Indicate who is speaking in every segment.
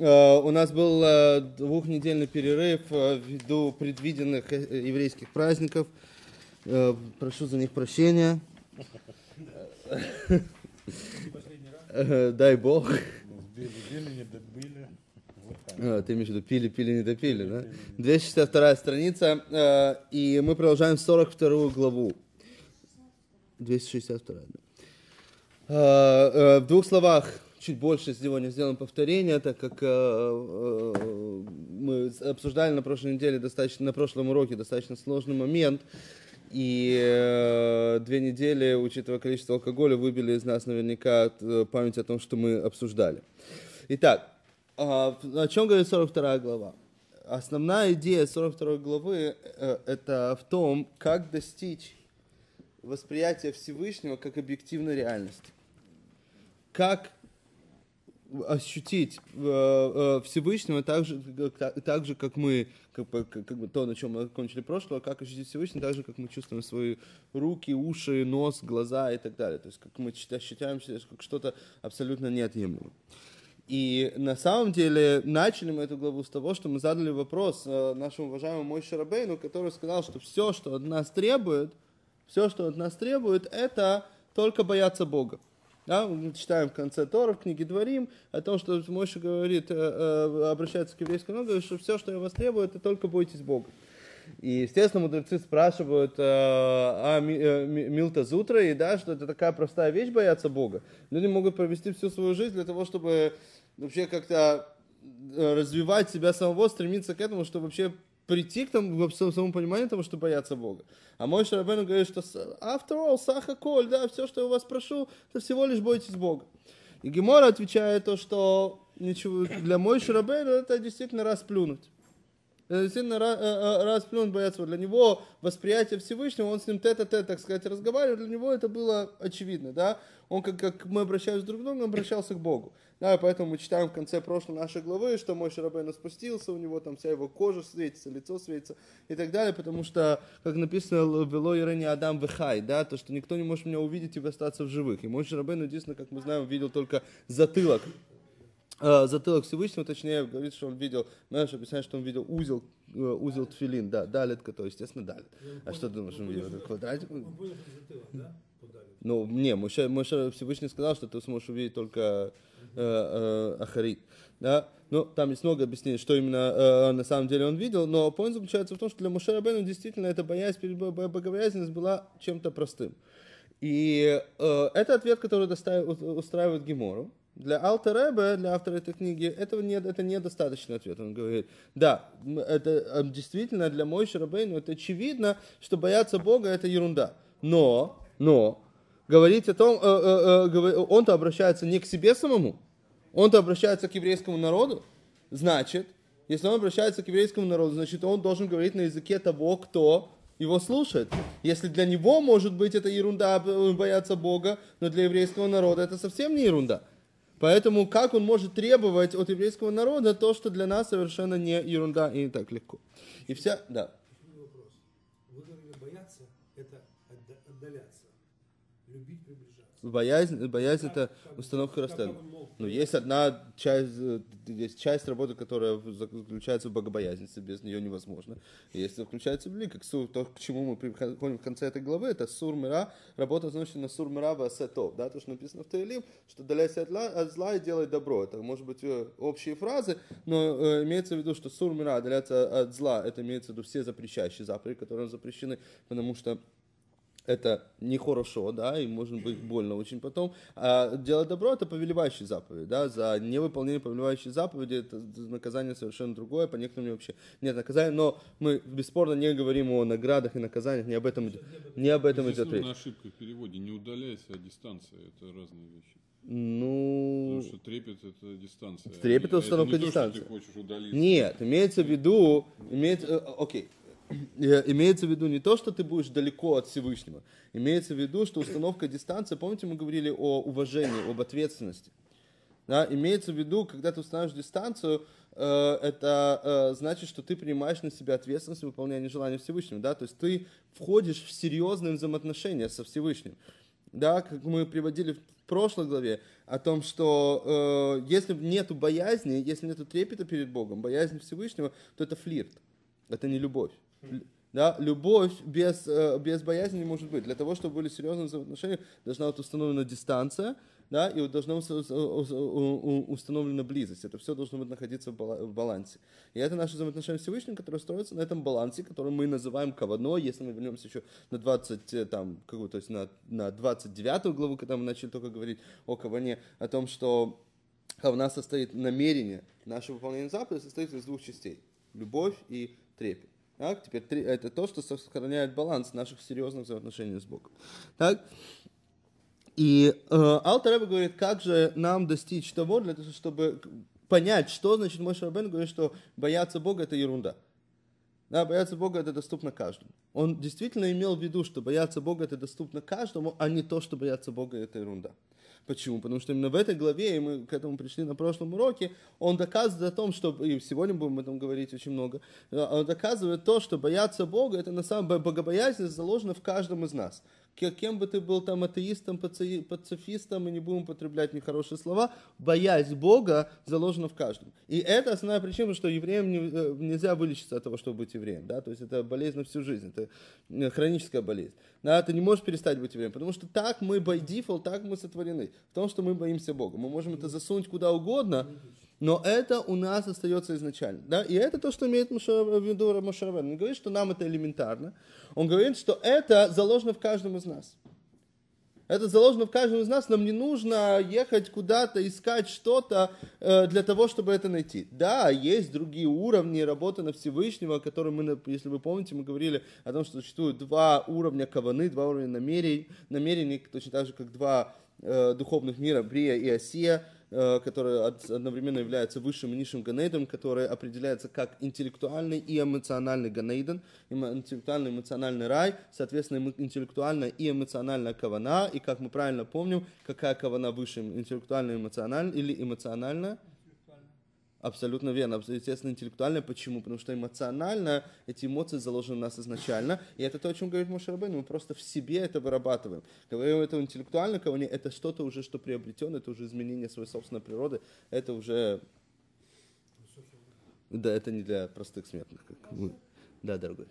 Speaker 1: Э, у нас был э, двухнедельный перерыв э, ввиду предвиденных еврейских праздников. Прошу за них прощения. Дай Бог. Ты имеешь в виду пили, пили, не допили, да? 262 страница, и мы продолжаем 42 главу. 262, да. В двух словах, чуть больше сегодня сделаем повторение, так как э, э, мы обсуждали на прошлой неделе, достаточно, на прошлом уроке достаточно сложный момент, и э, две недели, учитывая количество алкоголя, выбили из нас наверняка э, память о том, что мы обсуждали. Итак, э, о чем говорит 42 глава? Основная идея 42 главы э, это в том, как достичь восприятия Всевышнего как объективной реальности. Как ощутить э, э, Всевышнего так же, как, так же, как мы, как, как, как бы то, на чем мы закончили прошлое, как ощутить Всевышнего, так же, как мы чувствуем свои руки, уши, нос, глаза и так далее. То есть, как мы себя как что-то абсолютно неотъемлемое. И на самом деле начали мы эту главу с того, что мы задали вопрос э, нашему уважаемому Мой Шарабейну, который сказал, что все, что от нас требует, все, что от нас требует, это только бояться Бога. Да, мы читаем в конце Тора, в книге Дворим, о том, что Мойша говорит, э, э, обращается к еврейскому народу, что все, что я вас требую, это только бойтесь Бога. И, естественно, мудрецы спрашивают э, о Милта Зутра, и да, что это такая простая вещь бояться Бога. Люди могут провести всю свою жизнь для того, чтобы вообще как-то развивать себя самого, стремиться к этому, чтобы вообще прийти к тому, к самому пониманию того, что бояться Бога. А мой Шарабену говорит, что after all, саха коль, да, все, что я у вас прошу, это всего лишь бойтесь Бога. И Гемора отвечает то, что ничего, для мой Шарабену это действительно расплюнуть. Это действительно э, э, раз плюнуть бояться. Для него восприятие Всевышнего, он с ним тет-а-тет, так сказать, разговаривал, для него это было очевидно, да. Он, как, как мы обращались друг к другу, обращался к Богу. Да, поэтому мы читаем в конце прошлой нашей главы, что мой Шарабейн спустился, у него там вся его кожа светится, лицо светится и так далее, потому что, как написано, вело Ирене Адам Вехай, да, то, что никто не может меня увидеть и остаться в живых. И мой Шарабейн, единственное, как мы знаем, видел только затылок э, затылок Всевышнего, точнее, говорит, что он видел, знаешь, объясняет, что он видел узел, э, узел тфилин, да, далит, который, естественно, далит. А что ты думаешь, он видел? Квадратик? Ну, не, Моше, Моше Всевышний сказал, что ты сможешь увидеть только Ахарит. Да? Ну, там есть много объяснений, что именно э, на самом деле он видел, но point заключается в том, что для Моше Рабену действительно эта боязнь, богобоязненность была чем-то простым. И э, это ответ, который доставит, устраивает Гемору. Для Алтаребе, для автора этой книги, этого нет, это недостаточный ответ. Он говорит, да, это э, действительно для Мойши Рабейну это очевидно, что бояться Бога это ерунда. Но, но, говорить о том, э, э, э, он-то обращается не к себе самому, он-то обращается к еврейскому народу. Значит, если он обращается к еврейскому народу, значит, он должен говорить на языке того, кто его слушает. Если для него, может быть, это ерунда бояться Бога, но для еврейского народа это совсем не ерунда. Поэтому как он может требовать от еврейского народа то, что для нас совершенно не ерунда и не так легко. И вся, да.
Speaker 2: Любить приближаться.
Speaker 1: Боязнь, боязнь это установка расстояния. Но есть одна часть, э, есть часть работы, которая заключается в богобоязненности, без нее невозможно. И если включается в как сур, то, к чему мы приходим в конце этой главы, это сур мира, работа значит на сур мира асетов, да, то, что написано в Таилим, что даляйся от, от зла и делай добро. Это, может быть, э, общие фразы, но э, имеется в виду, что сур мира, отдаляться от зла, это имеется в виду все запрещающие заповеди, которые запрещены, потому что это нехорошо, да, и может быть больно очень потом. А делать добро это повелевающие заповеди, да, за невыполнение повелевающей заповеди это наказание совершенно другое, по некоторым вообще нет наказания, но мы бесспорно не говорим о наградах и наказаниях, не об этом, не об этом идет
Speaker 3: речь. ошибка в переводе, не удаляйся, а дистанция, это разные вещи.
Speaker 1: Ну...
Speaker 3: Потому что трепет это дистанция.
Speaker 1: Трепет это установка это не дистанции. То, что ты хочешь Нет, имеется в виду, имеется, э, окей, имеется в виду не то, что ты будешь далеко от Всевышнего, имеется в виду, что установка дистанции, помните, мы говорили о уважении, об ответственности. Да? Имеется в виду, когда ты устанавливаешь дистанцию, э, это э, значит, что ты принимаешь на себя ответственность выполнения желания Всевышнего. Да? То есть ты входишь в серьезные взаимоотношения со Всевышним. да, как мы приводили в прошлой главе, о том, что э, если нету боязни, если нету трепета перед Богом, боязни Всевышнего, то это флирт, это не любовь. Да, любовь без, э, без боязни не может быть. Для того, чтобы были серьезные взаимоотношения, должна быть установлена дистанция, да, и должна быть установлена близость. Это все должно быть находиться в балансе. И это наши взаимоотношения с Всевышним, которые строятся на этом балансе, который мы называем кавано, если мы вернемся еще на 20, э, там, какую, то есть на, на 29 главу, когда мы начали только говорить о каване, о том, что кавана состоит намерение, наше выполнение заповедей состоит из двух частей. Любовь и трепет. Так, теперь это то, что сохраняет баланс наших серьезных взаимоотношений с Богом. Так? И э, Алтареба говорит, как же нам достичь того, для того, чтобы понять, что значит мой Шарбен говорит, что бояться Бога это ерунда. Да, бояться Бога это доступно каждому. Он действительно имел в виду, что бояться Бога это доступно каждому, а не то, что бояться Бога это ерунда. Почему? Потому что именно в этой главе, и мы к этому пришли на прошлом уроке, он доказывает о том, что, и сегодня будем об этом говорить очень много, э, он доказывает то, что бояться Бога, это на самом деле богобоязнь заложена в каждом из нас кем бы ты был там атеистом, пацифистом, и не будем употреблять нехорошие слова, боязнь Бога заложена в каждом. И это основная причина, что евреям не, э, нельзя вылечиться от того, чтобы быть евреем. Да? То есть это болезнь на всю жизнь, это э, хроническая болезнь. Да? Ты не можешь перестать быть евреем, потому что так мы by default, так мы сотворены. В том, что мы боимся Бога. Мы можем это засунуть куда угодно, но это у нас остается изначально. Да? И это то, что имеет в виду Мошарабен. Он говорит, что нам это элементарно. Он говорит, что это заложено в каждом из нас. Это заложено в каждом из нас. Нам не нужно ехать куда-то, искать что-то э, для того, чтобы это найти. Да, есть другие уровни работы на Всевышнего, которые мы, если вы помните, мы говорили о том, что существует два уровня каваны, два уровня намерений, намерений точно так же, как два э, духовных мира, Брия и Осия который одновременно является высшим и низшим ганейдом, который определяется как интеллектуальный и эмоциональный ганейден, интеллектуальный и эмоциональный рай, соответственно, интеллектуальная и эмоциональная кавана, и как мы правильно помним, какая кавана выше, интеллектуальная, эмоциональная или эмоциональная? Абсолютно верно, естественно, интеллектуально. Почему? Потому что эмоционально эти эмоции заложены в нас изначально. И это то, о чем говорит Мушарабен. Мы просто в себе это вырабатываем. Говорим это интеллектуально, кого это что-то уже, что приобретено, это уже изменение своей собственной природы. Это уже... Да, это не для простых смертных. Как мы. Да, дорогой. Э,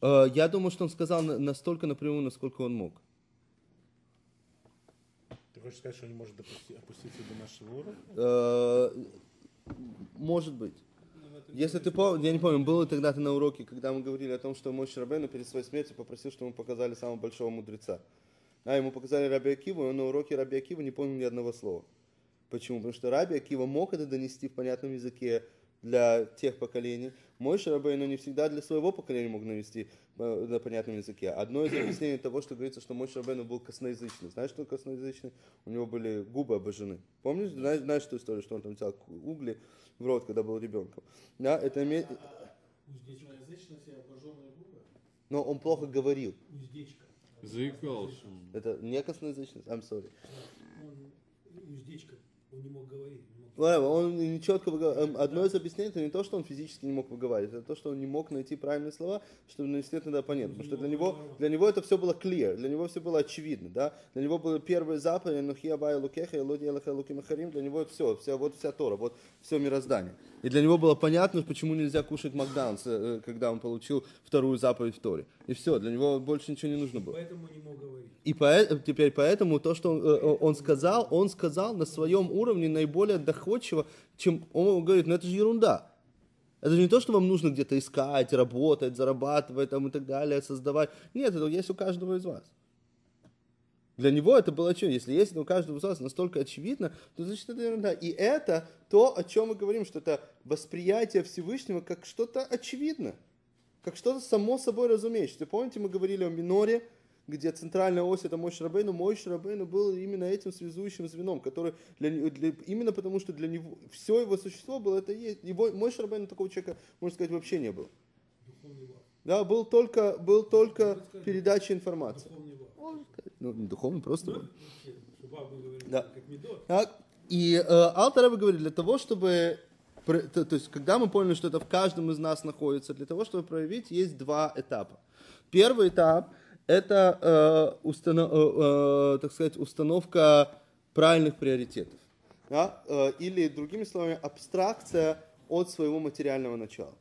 Speaker 1: я думаю, что он сказал настолько напрямую, насколько он мог.
Speaker 2: Ты хочешь сказать, что он не может опуститься до нашего уровня?
Speaker 1: Э, может быть. Если ты помнишь, я не помню, было тогда ты на уроке, когда мы говорили о том, что мой Рабену перед своей смертью попросил, чтобы ему показали самого большого мудреца. А ему показали Раби Акиву, и он на уроке Раби Акива не помнил ни одного слова. Почему? Потому что Раби Акива мог это донести в понятном языке, для тех поколений. Мой Шарабейну не всегда для своего поколения мог навести э, на понятном языке. Одно из объяснений того, что говорится, что мой Шарабейну был косноязычный. Знаешь, что косноязычный? У него были губы обожжены. Помнишь, знаешь, знаешь эту историю, что он там взял угли в рот, когда был ребенком? Да, это имеет... Но он плохо говорил.
Speaker 2: Уздечка.
Speaker 3: Заикался.
Speaker 1: Это не косноязычность, I'm sorry.
Speaker 2: Он, уздечка, он не мог говорить.
Speaker 1: Он четко эм, Одно из объяснений это не то, что он физически не мог выговаривать, это то, что он не мог найти правильные слова, чтобы нанести это на. Потому что для него, для него это все было clear, для него все было очевидно. Да? Для него были первые заповеди, Нухия Бай Лукеха, и Луди Элаха Лукимахарим, для него все, все, вот вся Тора, вот все мироздание. И для него было понятно, почему нельзя кушать Макдональдс, э, когда он получил вторую заповедь в Торе. И все, для него больше ничего не нужно было.
Speaker 2: Поэтому не мог говорить.
Speaker 1: И по, теперь поэтому то, что он, э, он сказал, он сказал на своем уровне наиболее доходчиво, чем он говорит, ну это же ерунда. Это же не то, что вам нужно где-то искать, работать, зарабатывать там, и так далее, создавать. Нет, это есть у каждого из вас. Для него это было очевидно. Если есть у каждого из вас настолько очевидно, то значит это ерунда. И это то, о чем мы говорим, что это восприятие Всевышнего как что-то очевидное, как что-то само собой разумеющееся. Помните, мы говорили о миноре, где центральная ось это Мой Шрабейну, Мой Шрабейну был именно этим связующим звеном, который для, для, именно потому, что для него все его существо было это есть. Его, Мой Шрабейну такого человека, можно сказать, вообще не было. Да, был только, был только передача информации. Ну, не духовный, просто.
Speaker 2: Ну,
Speaker 1: да. Так, и э, Алтарева говорит, для того, чтобы то, то есть, когда мы поняли, что это в каждом из нас находится, для того, чтобы проявить, есть два этапа. Первый этап – это, э, установ- э, э, так сказать, установка правильных приоритетов. Да? Э, или, другими словами, абстракция от своего материального начала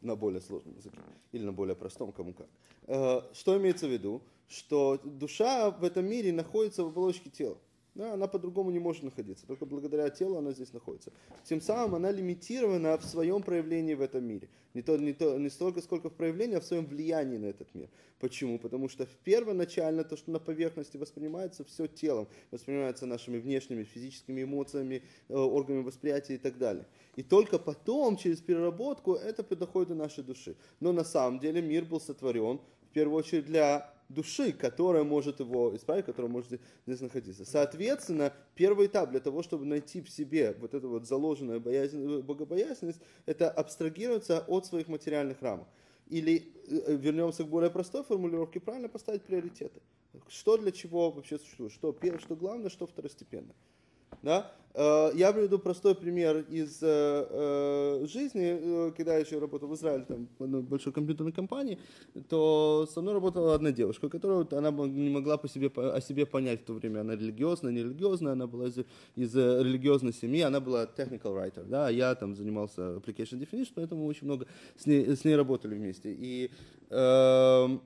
Speaker 1: на более сложном языке или на более простом, кому как. Э, Что имеется в виду? Что душа в этом мире находится в оболочке тела. Да, она по-другому не может находиться, только благодаря телу она здесь находится. Тем самым она лимитирована в своем проявлении в этом мире. Не, то, не, то, не столько, сколько в проявлении, а в своем влиянии на этот мир. Почему? Потому что первоначально то, что на поверхности воспринимается все телом, воспринимается нашими внешними физическими эмоциями, э, органами восприятия и так далее. И только потом, через переработку, это доходит до нашей души. Но на самом деле мир был сотворен в первую очередь для души, которая может его исправить, которая может здесь- находиться. Соответственно, первый этап для того, чтобы найти в себе вот эту вот заложенную боязнь, богобоязненность, это абстрагироваться от своих материальных рамок. Или э, вернемся к более простой формулировке, правильно поставить приоритеты. Что для чего вообще существует? Что первое, что главное, что второстепенно. Да? Э, Я приведу простой пример из э, э, жизни. Э, Когда я еще работал в Израиле, там, в одной большой компьютерной компании, то со мной работала одна девушка, которая вот, она не могла по себе, о себе понять в то время, она религиозная, не религиозная, она была из, из э, религиозной семьи, она была technical writer, да, я там занимался application definition, поэтому очень много с ней, с ней работали вместе. И эм,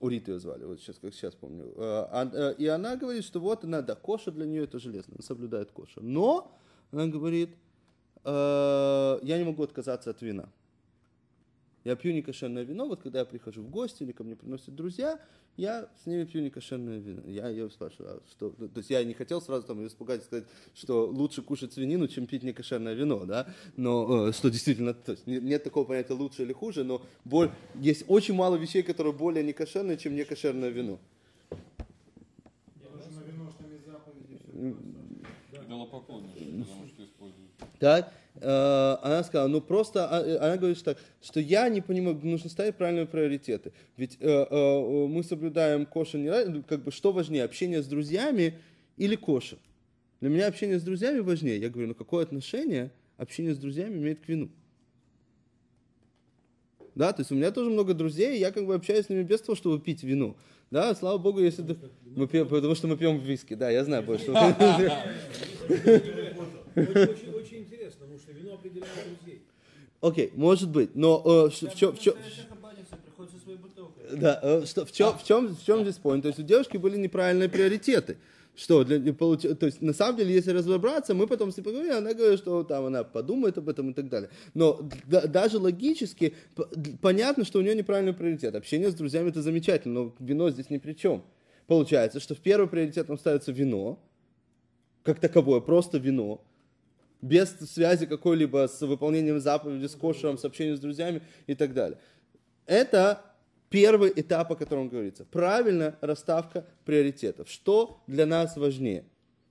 Speaker 1: Урит ее звали, вот сейчас, как сейчас помню. Э, э, И она говорит, что вот она, да, коша для нее это железно, она соблюдает коша. Но, она говорит, э, я не могу отказаться от вина. Я пью некошерное вино, вот когда я прихожу в гости или ко мне приносят друзья, я с ними пью некошерное вино. Я ее спрашиваю, а что? То есть я не хотел сразу там ее испугать и сказать, что лучше кушать свинину, чем пить некошерное вино, да? Но э, что действительно, то есть не- нет такого понятия лучше или хуже, но боль, есть очень мало вещей, которые более некошерные, чем некошерное вино.
Speaker 3: Идолопоклонничество, потому что используют.
Speaker 1: Так, она сказала, ну просто, а, э, она говорит, что, так, что я не понимаю, нужно ставить правильные приоритеты. Ведь э, э, мы соблюдаем коша, не ну, как бы, что важнее, общение с друзьями или коша? Для меня общение с друзьями важнее. Я говорю, ну какое отношение общение с друзьями имеет к вину? Да, то есть у меня тоже много друзей, и я как бы общаюсь с ними без того, чтобы пить вино. Да, слава богу, если ты... Мы пьем, потому что мы пьем виски, да, я знаю больше.
Speaker 2: Очень, очень, очень интересно, потому что вино определяет друзей.
Speaker 1: Окей, может быть, но э, в чем... В
Speaker 2: бутылкой.
Speaker 1: Да, э, что, в, чем, в, чем, в чем здесь point? То есть у девушки были неправильные приоритеты. Что, для, для получ- то есть на самом деле, если разобраться, мы потом с ней поговорим, она говорит, что там она подумает об этом и так далее. Но да- даже логически понятно, что у нее неправильный приоритет. Общение с друзьями это замечательно, но вино здесь ни при чем. Получается, что в первый приоритет нам ставится вино, как таковое, просто вино, без связи какой-либо с выполнением заповеди, с кошером, с общением с друзьями и так далее. Это первый этап, о котором говорится. Правильная расставка приоритетов. Что для нас важнее?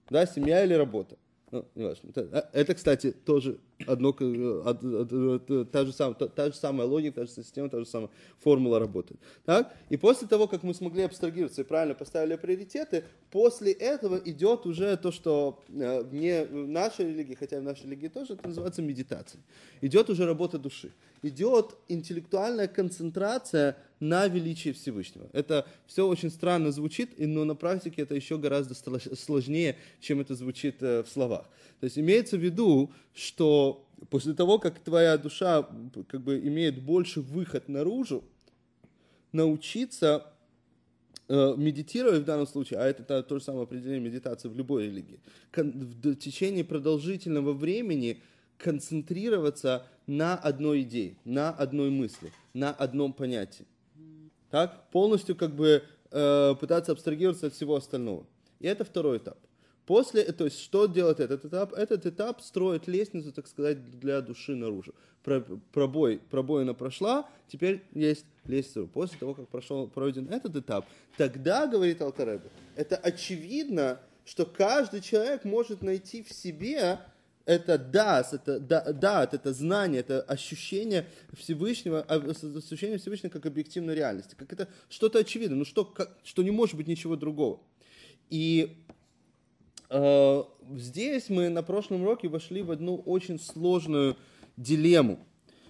Speaker 1: Да, семья или работа? Ну, неважно. Это, это, кстати, тоже одно, од- од- од- та, же самая, та, та же самая логика, та же система, та же самая формула работает. Так? И после того, как мы смогли абстрагироваться и правильно поставили приоритеты, после этого идет уже то, что э, вне нашей религии, хотя в нашей религии тоже, это называется медитацией. Идет уже работа души. Идет интеллектуальная концентрация на величии Всевышнего. Это все очень странно звучит, но на практике это еще гораздо сло- сложнее, чем это звучит э, в словах. То есть имеется в виду, что после того, как твоя душа как бы имеет больше выход наружу, научиться э, медитировать в данном случае, а это та- то же самое определение медитации в любой религии, кон- в д- течение продолжительного времени концентрироваться на одной идее, на одной мысли, на одном понятии. Так? Полностью как бы э, пытаться абстрагироваться от всего остального. И это второй этап. После, то есть, что делает этот этап? Этот этап строит лестницу, так сказать, для души наружу. Про- Пробой, пробоина прошла, теперь есть лестница. После того, как прошел, пройден этот этап, тогда, говорит Алтаребе, это очевидно, что каждый человек может найти в себе это дас, это да- дат, это знание, это ощущение Всевышнего, а, ощущение Всевышнего как объективной реальности, как это что-то очевидное, ну что, как- что не может быть ничего другого. И здесь мы на прошлом уроке вошли в одну очень сложную дилемму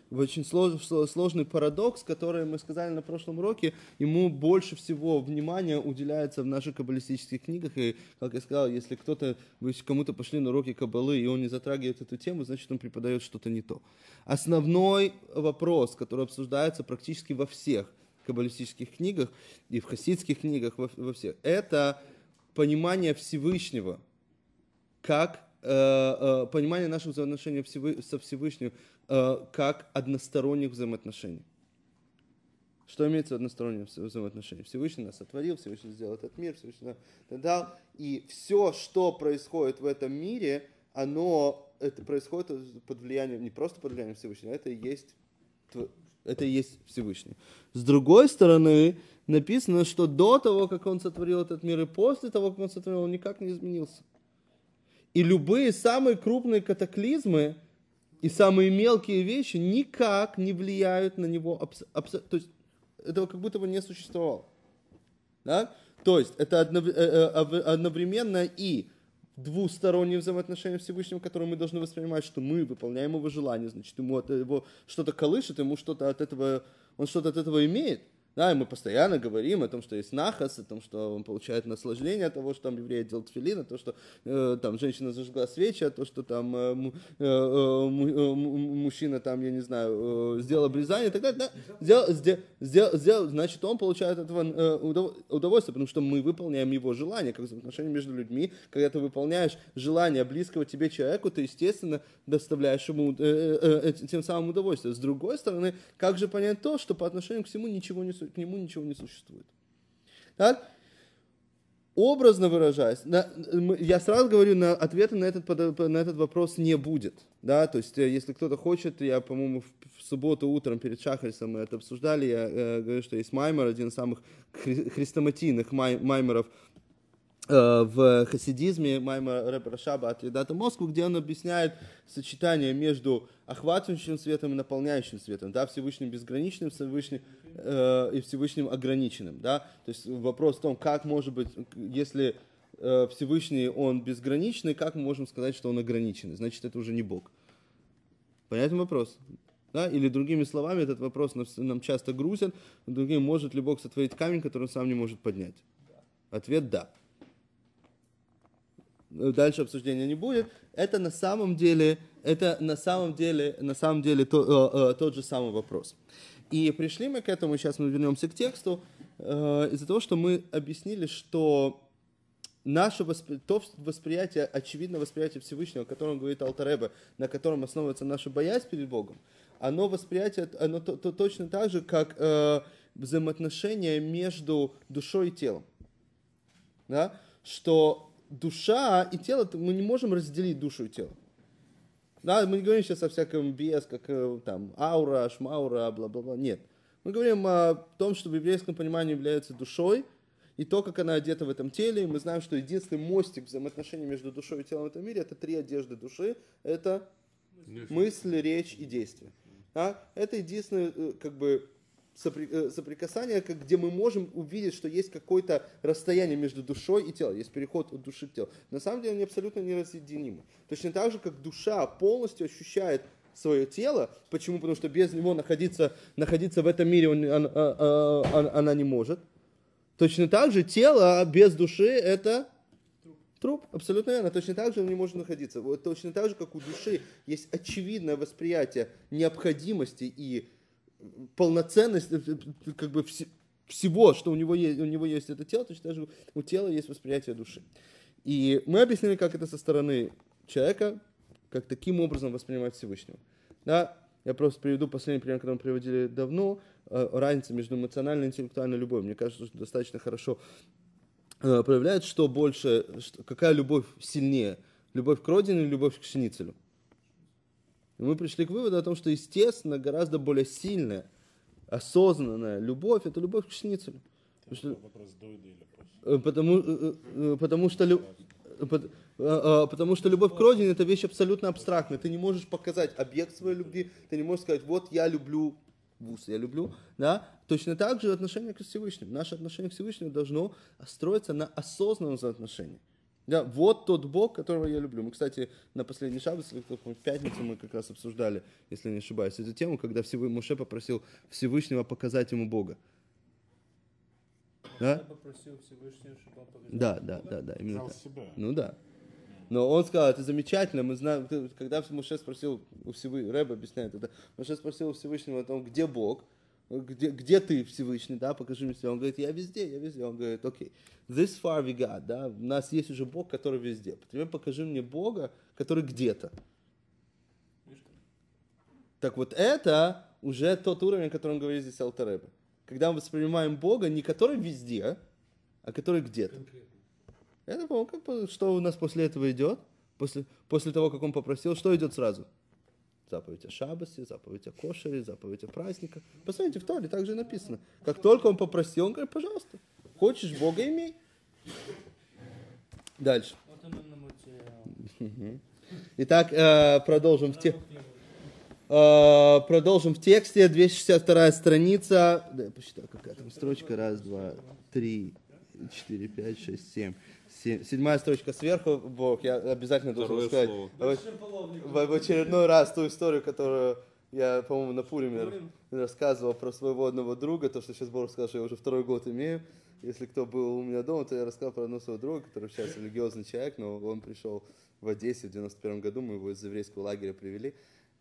Speaker 1: в очень слож, сложный парадокс, который мы сказали на прошлом уроке, ему больше всего внимания уделяется в наших каббалистических книгах. И, как я сказал, если кто-то, вы кому-то пошли на уроки каббалы, и он не затрагивает эту тему, значит, он преподает что-то не то. Основной вопрос, который обсуждается практически во всех каббалистических книгах и в хасидских книгах, во, во всех, это понимание Всевышнего, как э, э, понимание наших взаимоотношений со Всевышним Э, как односторонних взаимоотношений. Что имеется в односторонних взаимоотношениях? Всевышний нас сотворил, Всевышний сделал этот мир, Всевышний нас дал. И все, что происходит в этом мире, оно это происходит под влиянием, не просто под влиянием Всевышнего, это и есть, это и есть Всевышний. С другой стороны, написано, что до того, как он сотворил этот мир, и после того, как он сотворил, он никак не изменился. И любые самые крупные катаклизмы, и самые мелкие вещи никак не влияют на него. Абс- абс- то есть этого как будто бы не существовало. Да? То есть это э, э, одновременно и двусторонние взаимоотношения Всевышнего, которые мы должны воспринимать, что мы выполняем его желание, значит, ему от его что-то колышет, ему что-то от этого, он что-то от этого имеет. Да, и мы постоянно говорим о том, что есть нахас, о том, что он получает наслаждение от того, что там евреи делают филин, о том, что э, там женщина зажгла свечи, о том, что там э, э, э, мужчина там, я не знаю, э, сделал обрезание и так далее. Да, сделал, сделал, сделал, сделал, значит, он получает от этого э, удовольствие, потому что мы выполняем его желание, как взаимоотношения между людьми. Когда ты выполняешь желание близкого тебе человеку, ты, естественно, доставляешь ему э, э, э, тем самым удовольствие. С другой стороны, как же понять то, что по отношению к всему ничего не к нему ничего не существует. Так? Образно выражаясь, на, я сразу говорю, на ответа на этот, на этот вопрос не будет. Да? То есть, э, если кто-то хочет, я, по-моему, в субботу утром перед Шахарисом мы это обсуждали, я э, говорю, что есть маймер, один из самых хри- хрестоматийных май- маймеров в хасидизме Майма Рэб Рашаба от Редата Москву, где он объясняет сочетание между охватывающим светом и наполняющим светом, да, Всевышним безграничным Всевышним, э, и Всевышним ограниченным. Да? То есть вопрос в том, как может быть, если э, Всевышний, он безграничный, как мы можем сказать, что он ограниченный? Значит, это уже не Бог. Понятен вопрос? Да? Или другими словами, этот вопрос нам часто грузят, другим, может ли Бог сотворить камень, который он сам не может поднять? Ответ – да дальше обсуждения не будет, это на самом деле, это на самом деле, на самом деле то, э, э, тот же самый вопрос. И пришли мы к этому, сейчас мы вернемся к тексту, э, из-за того, что мы объяснили, что наше воспри... то восприятие, очевидное восприятие Всевышнего, о котором говорит Алтареба, на котором основывается наша боязнь перед Богом, оно восприятие, оно то, то, точно так же, как э, взаимоотношения между душой и телом. Да? Что душа и тело, мы не можем разделить душу и тело. Да, мы не говорим сейчас о всяком без, как э, там аура, шмаура, бла-бла-бла. Нет. Мы говорим о том, что в еврейском понимании является душой, и то, как она одета в этом теле. И мы знаем, что единственный мостик взаимоотношений между душой и телом в этом мире – это три одежды души. Это мысль, речь и действие. Да? Это единственное, э, как бы, Э, соприкасания, где мы можем увидеть, что есть какое-то расстояние между душой и телом, есть переход от души к телу. На самом деле они абсолютно неразъединимы. Точно так же, как душа полностью ощущает свое тело. Почему? Потому что без него находиться, находиться в этом мире он, он, он, он, она не может. Точно так же тело без души это труп. Абсолютно верно. Точно так же он не может находиться. Вот точно так же, как у души есть очевидное восприятие необходимости и полноценность э, э, как бы всего, что у него есть, у него есть это тело, точно так же у тела есть восприятие души. И мы объяснили, как это со стороны человека, как таким образом воспринимать Всевышнего. Да, я просто приведу последний пример, который мы приводили давно, э, разница между эмоциональной и интеллектуальной любовью. Мне кажется, что достаточно хорошо проявляет, что больше, какая любовь сильнее, любовь к родине или любовь к шницелю. И мы пришли к выводу о том, что, естественно, гораздо более сильная, осознанная любовь – это любовь к шницелю. Потому что, э, потому, э, э, потому что потому что любовь к родине это вещь абсолютно абстрактная. Ты не можешь показать объект своей любви, ты не можешь сказать, вот я люблю вуз, я люблю, да, точно так же отношение к Всевышнему. Наше отношение к Всевышнему должно строиться на осознанном взаимоотношении. Да, вот тот Бог, которого я люблю. Мы, кстати, на последний шаббат, в пятницу мы как раз обсуждали, если не ошибаюсь, эту тему, когда Всевышний Муше попросил Всевышнего показать ему Бога. Да?
Speaker 4: Я попросил Всевышнего, чтобы он показал.
Speaker 1: Да, да, да, да, именно так.
Speaker 3: себя.
Speaker 1: Ну да. Но он сказал, это замечательно, мы знаем, когда Муше спросил у Всевышнего, Рэб объясняет это, Муше спросил у Всевышнего о том, где Бог, где, где ты, Всевышний, да, покажи мне себя. Он говорит, я везде, я везде. Он говорит, окей, this far we got, да, у нас есть уже Бог, который везде. Теперь покажи мне Бога, который где-то. Так вот это уже тот уровень, о котором говорит здесь Алтареба. Когда мы воспринимаем Бога не который везде, а который где-то. Это, бы, что у нас после этого идет? После, после того, как он попросил, что идет сразу? Заповедь о шабасе, заповедь о кошере, заповедь о праздниках. Посмотрите, в Торе также написано. Как только он попросил, он говорит, пожалуйста, хочешь Бога имей. Дальше. Итак, э, продолжим в те... Э, продолжим в тексте, 262 страница. Да, я посчитал, какая там строчка. Раз, два, три, четыре, пять, шесть, семь. Се- Седьмая строчка сверху, Бог, я обязательно должен
Speaker 3: Второе
Speaker 1: сказать.
Speaker 3: слово.
Speaker 1: В, в очередной раз ту историю, которую я, по-моему, на Пуриме
Speaker 4: Пурим?
Speaker 1: рассказывал про своего одного друга, то, что сейчас Бог сказал, что я уже второй год имею. Если кто был у меня дома, то я рассказал про одного своего друга, который сейчас религиозный человек, но он пришел в Одессе в 91 году, мы его из еврейского лагеря привели,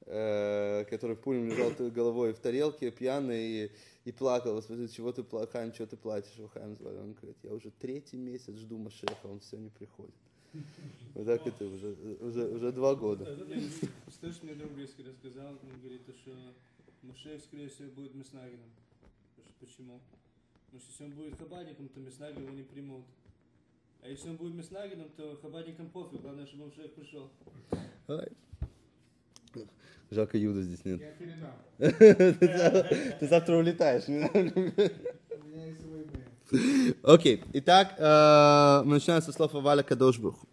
Speaker 1: э, который в Пурим лежал головой в тарелке, пьяный, и, и плакал. Спросил, чего ты Хайм, чего ты плачешь? Его Хайм звали. Он говорит, я уже третий месяц жду Машеха, он все не приходит. Вот так это уже, уже, уже два года.
Speaker 4: Слышь, мне друг близкий рассказал, он говорит, то, что Мушеев, скорее всего, будет Меснагином. Почему? Потому что если он будет хабадником, то Меснагин его не примут. А если он будет Меснагином, то хабадникам пофиг, главное, чтобы Мушеев пришел.
Speaker 1: Ай. Жалко, Юда здесь нет.
Speaker 5: Я передам.
Speaker 1: Ты за- Ты завтра улетаешь. не надо.
Speaker 5: У меня есть свой имейл.
Speaker 1: Окей, итак, э, мы начинаем со слов Аваля Кадошбруху.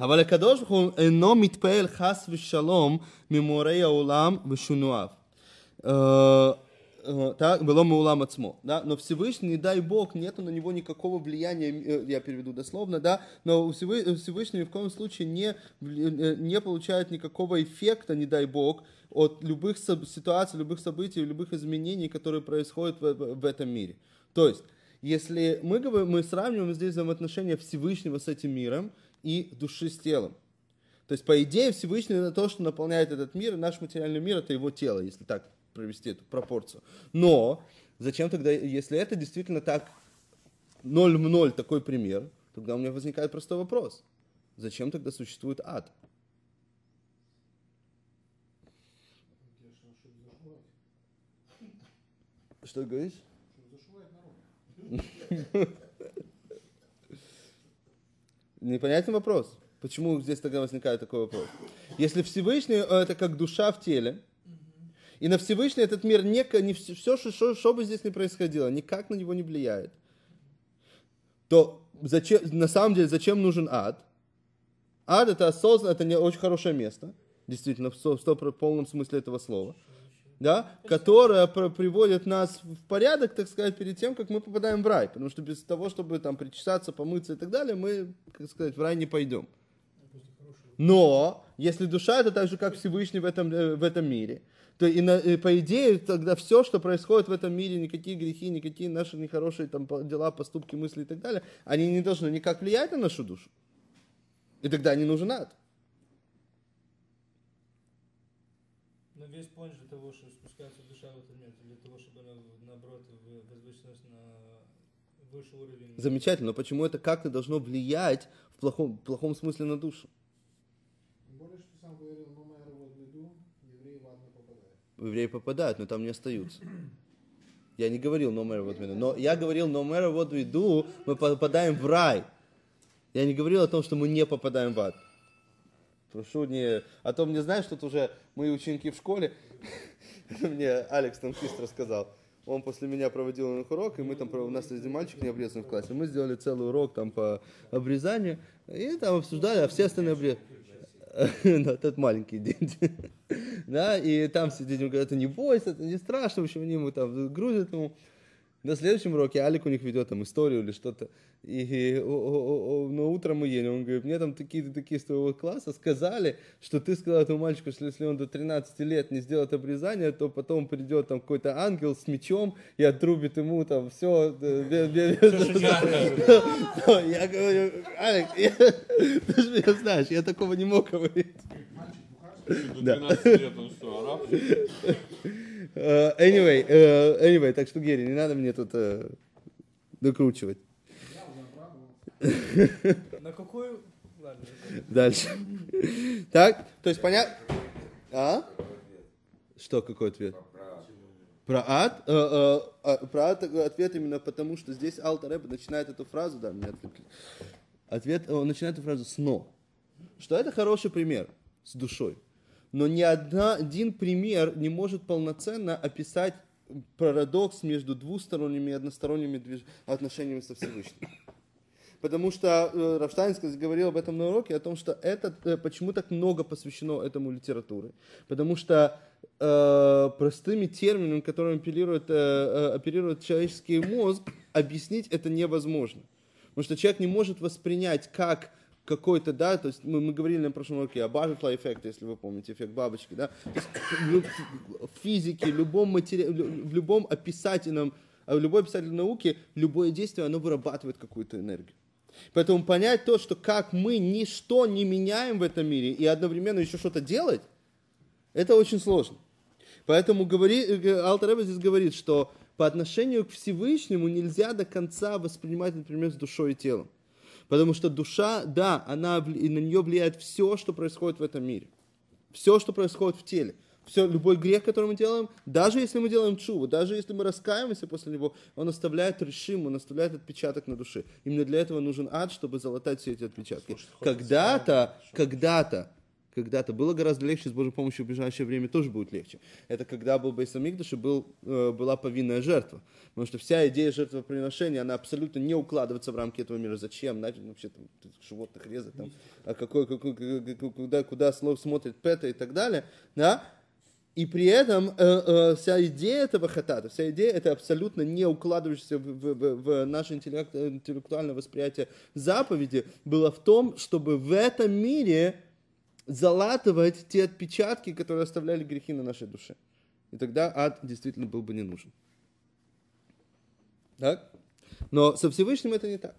Speaker 1: אבל הקדוש ברוך הוא אינו מתפעל חס ושלום ממורי העולם ושונואיו. Э, э, Так, было маулам ацмо, да, но Всевышний, не дай Бог, нету на него никакого влияния, э, я переведу дословно, да, но Всевы- Всевышний ни в коем случае не, э, не получает никакого эффекта, не дай Бог, от любых ситуаций, любых событий, любых изменений, которые происходят в, в- этом мире. То есть, если мы, говорим, мы сравниваем здесь взаимоотношения Всевышнего с этим миром и души с телом, то есть, по идее, Всевышний это то, что наполняет этот мир, наш материальный мир это его тело, если так провести эту пропорцию. Но зачем тогда, если это действительно так 0 в 0 такой пример, тогда у меня возникает простой вопрос. Зачем тогда существует ад? Что говоришь? Непонятный вопрос. Почему здесь тогда возникает такой вопрос? Если Всевышний э, это как душа в теле, и на Всевышний этот мир не, не все, что, что, что бы здесь ни происходило, никак на него не влияет, то зачем, на самом деле зачем нужен ад? Ад это осознанно, это не очень хорошее место, действительно, в в полном смысле этого слова, да, которое про- приводит нас в порядок, так сказать, перед тем, как мы попадаем в рай. Потому что без того, чтобы там причесаться, помыться и так далее, мы, как сказать, в рай не пойдем. Но если душа это так же, как Всевышний в этом, э, в этом мире, то и, на- и по идее тогда все, что происходит в этом мире, никакие грехи, никакие наши нехорошие там, дела, поступки, мысли и так далее, они не должны никак влиять на нашу душу. И тогда не нужен ад.
Speaker 4: Но весь point же того, что спускается душа в этот мир, для того, чтобы она, наоборот, вы- возвысилась на высший уровень.
Speaker 1: Замечательно, но почему это как-то должно влиять в плохом, плохом смысле на душу?
Speaker 5: Тем более, что ты сам говорил, no matter what we do, евреи в ад не попадают.
Speaker 1: Евреи попадают, но там не остаются. Я не говорил no matter what we но я говорил no matter what we мы попадаем в рай. Я не говорил о том, что мы не попадаем в ад. Прошу не... А то мне, знаешь, тут уже мои ученики в школе, мне Алекс танкист рассказал, он после меня проводил у них урок, и мы там, у нас среди мальчик не обрезанный в классе, мы сделали целый урок там по обрезанию, и там обсуждали, а все остальные обрезали. Да, тот маленький дети. Да, и там сидим, говорят, это не бойся, это не страшно, в общем, они ему там грузят ему. На следующем уроке Алик у них ведет там историю или что-то. И о- о- о- но утром мы едем, он говорит, мне там такие-то такие из твоего класса сказали, что ты сказал этому мальчику, что если он до 13 лет не сделает обрезание, то потом придет там какой-то ангел с мечом и отрубит ему там все. Я говорю, Алик, я- ты же меня знаешь, я такого не мог говорить.
Speaker 3: До
Speaker 1: Да.
Speaker 3: 12 лет он что, араб?
Speaker 1: Э, Anyway, э, anyway, так что, Герри, не надо мне тут э, докручивать.
Speaker 5: Я уже обрадовался.
Speaker 4: На какую... Ладно.
Speaker 1: Дальше. Так, то есть понятно... А? Что, какой ответ? Про ад? Э, э, а, Про ад такой ответ именно потому, что здесь Алта Рэбе начинает эту фразу, да, меня отвлекли. Ответ, он начинает эту фразу с «но». Что это хороший пример с душой. Но ни одна, один пример не может полноценно описать парадокс между двусторонними и односторонними отношениями со Всевышним. Потому что э, Рафштайн сказ- говорил об этом на уроке, о том, что это, э, почему так много посвящено этому литературе. Потому что э, простыми терминами, которыми апеллирует, э, э, оперирует человеческий мозг, объяснить это невозможно. Потому что человек не может воспринять как какой-то, да, то есть мы, мы говорили на прошлом уроке о butterfly эффекте, если вы помните, эффект бабочки, да, в физике, любом матери... в любом описательном, в любой описательной науке, любое действие, оно вырабатывает какую-то энергию. Поэтому понять то, что как мы ничто не меняем в этом мире и одновременно еще что-то делать, это очень сложно. Поэтому говори, Алтареба здесь говорит, что по отношению к Всевышнему нельзя до конца воспринимать, например, с душой и телом. Потому что душа, да, она, на нее влияет все, что происходит в этом мире. Все, что происходит в теле. Все, любой грех, который мы делаем, даже если мы делаем чуву, даже если мы раскаиваемся после него, он оставляет решим, он оставляет отпечаток на душе. Именно для этого нужен ад, чтобы залатать все эти отпечатки. Когда-то, когда-то, когда-то было гораздо легче, с Божьей помощью в ближайшее время тоже будет легче. Это когда был Бейсамикдаш и был, э, была повинная жертва. Потому что вся идея жертвоприношения, она абсолютно не укладывается в рамки этого мира. Зачем? Нафиг вообще там, животных резать? Там, а какой, какой, куда, куда слово смотрит Пета и так далее. Да? И при этом э, э, вся идея этого хатата, вся идея это абсолютно не укладывающаяся в- в- в наше интеллект- интеллектуальное восприятие заповеди, было в том, чтобы в этом мире залатывать те отпечатки, которые оставляли грехи на нашей душе. И тогда ад действительно был бы не нужен. Так? Но со Всевышним это не так.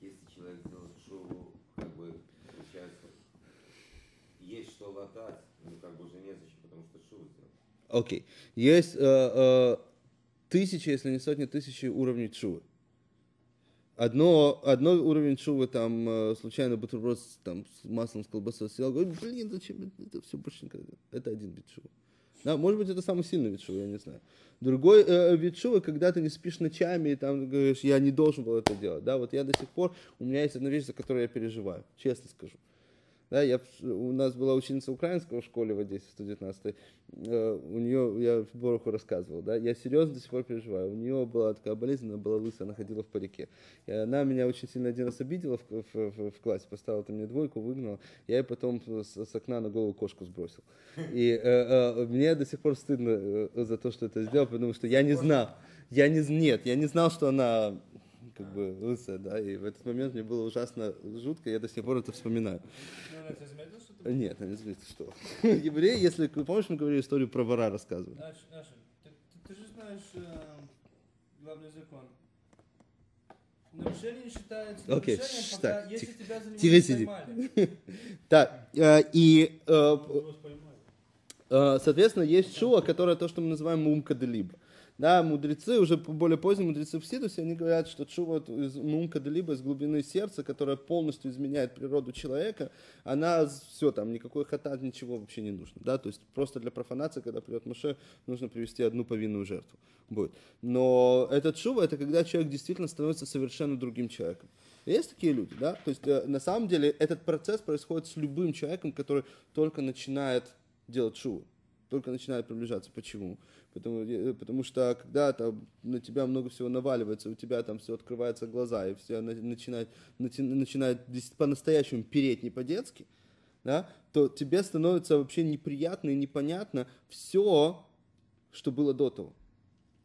Speaker 6: Если человек сделает шоу, как бы, получается, есть что латать, ну, как бы уже незачем, потому что шоу сделал.
Speaker 1: Окей. Есть э, э, тысячи, если не сотни тысяч уровней чувы. Одно, одно уровень чувы, там, э, случайно бутерброд там, с маслом, с колбасой съел, говорит, блин, зачем это, все больше никогда. Это один вид чувы. Да, может быть, это самый сильный вид шувы, я не знаю. Другой э, вид шувы, когда ты не спишь ночами и там говоришь, я не должен был это делать. Да, вот я до сих пор, у меня есть одна вещь, за которую я переживаю, честно скажу. Да, я, у нас была ученица украинского в школе в Одессе, 119 э, у нее, я Бороху рассказывал, да, я серьезно до сих пор переживаю. У нее была такая болезнь, она была лысая, она ходила в парике. И она меня очень сильно один раз обидела в, в- в- в классе, поставила там мне двойку, выгнала. Я ей потом с, с окна на голову кошку сбросил. И э, э, мне до сих пор стыдно э, за то, что это сделал, потому что я не знал. Я не, нет, я не знал, что она как бы лысая, да, и в этот момент мне было ужасно жутко, я до сих пор это вспоминаю.
Speaker 4: Ну, заметил.
Speaker 1: Нет, не знаете, что. Евреи, если, помнишь, мы говорили историю про вора рассказывали?
Speaker 4: Ты, же знаешь э, главный закон. Нарушение не считается
Speaker 1: Окей,
Speaker 4: нарушением,
Speaker 1: ш-
Speaker 4: пока,
Speaker 1: так,
Speaker 4: если
Speaker 1: тихо.
Speaker 4: тебя за него
Speaker 1: Тихо
Speaker 4: не
Speaker 1: сиди.
Speaker 4: поймали.
Speaker 1: Так, э, и, э,
Speaker 2: поймали.
Speaker 1: э, соответственно, есть шуа, которое то, что мы называем мумка де либо. Да, мудрецы, уже более поздние мудрецы в Сидусе, они говорят, что чува из мумка де либо, из глубины сердца, которая полностью изменяет природу человека, она все, там никакой хатат, ничего вообще не нужно. Да? То есть просто для профанации, когда придет Маше, нужно привести одну повинную жертву. Будет. Но этот шува, это когда человек действительно становится совершенно другим человеком. Есть такие люди, да? То есть э, на самом деле этот процесс происходит с любым человеком, который только начинает делать шуву, только начинает приближаться. Почему? Потому, э, потому что когда на тебя много всего наваливается, у тебя там все открываются глаза, и все на- начинает, начи- начинает по-настоящему переть не по-детски, да, то тебе становится вообще неприятно и непонятно все, что было до того.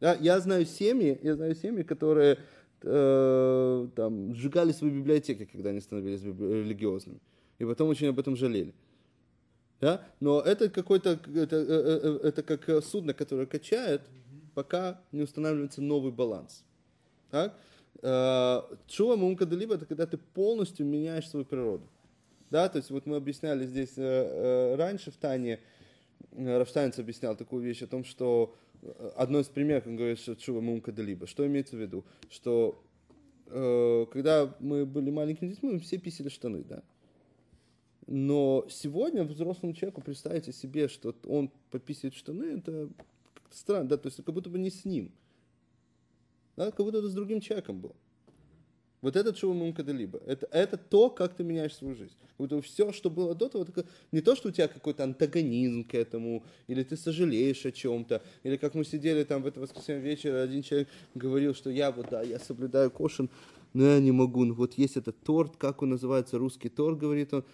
Speaker 1: Да, я знаю семьи, я знаю семьи, которые э, там сжигали свои библиотеки, когда они становились религиозными, и потом очень об этом жалели. Да? Но это какой-то, это, э, э, э, это как судно, которое качает, пока не устанавливается новый баланс. Так? Чува мумкадалиба это когда ты полностью меняешь свою природу. Да, то есть вот мы объясняли здесь раньше в Тане, Рафштайнц объяснял такую вещь о том, что одно из примеров, он говорит, что Чува мумкадалиба. Что имеется в виду? Что когда мы были маленькими детьми, мы все писали штаны, да. Но сегодня взрослому человеку представьте себе, что он пописывает штаны, это странно, да, то есть как будто бы не с ним. Да, как будто это с другим человеком был. Вот это чего либо это, это то, как ты меняешь свою жизнь. Как будто все, что было до того, это не то, что у тебя какой-то антагонизм к этому, или ты сожалеешь о чем-то, или как мы сидели там в это воскресенье вечер, один человек говорил, что я вот, да, я соблюдаю кошен, но я не могу. Ну, вот есть этот торт, как он называется, русский торт, говорит он,